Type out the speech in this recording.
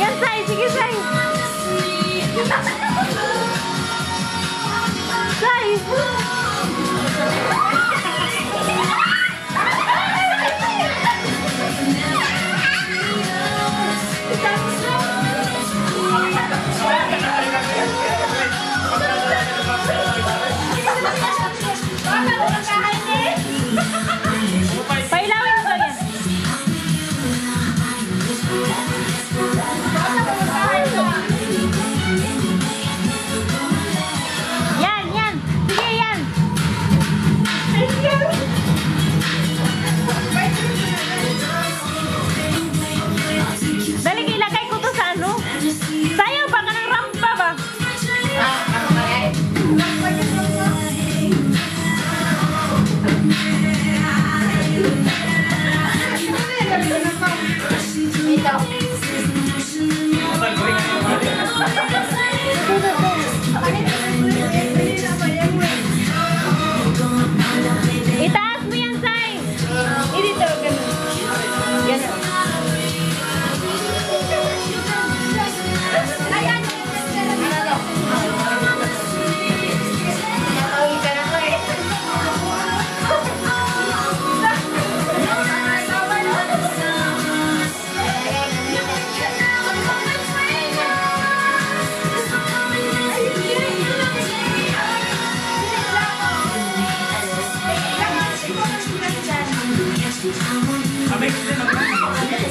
Yan say, sige say. Tayo pa ka ng rampa ba? Itaas mo yan, Zay! Idito! I make it in a